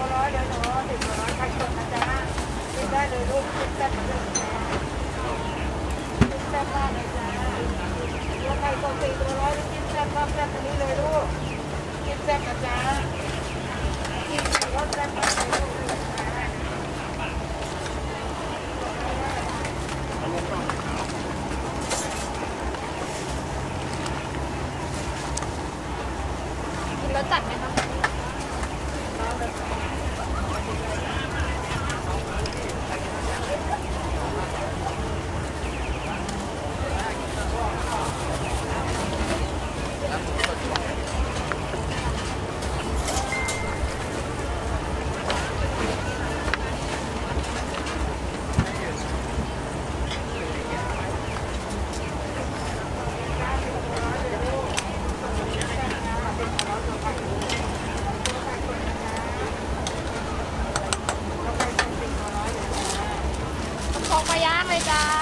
ตัวร้อยเดี๋ยวหนูสิบตัวร้อยใครชนนะจ๊ะกินได้เลยลูกกินแซ่บเลยนะกินแซ่บมากเลยจ้าตัวใครตัวสี่ตัวร้อยกินแซ่บมากแซ่บตรงนี้เลยลูกกินแซ่บนะจ๊ะกินสี่ก็แซ่บมากเลยลูกกินแล้วจัดไหม 看一。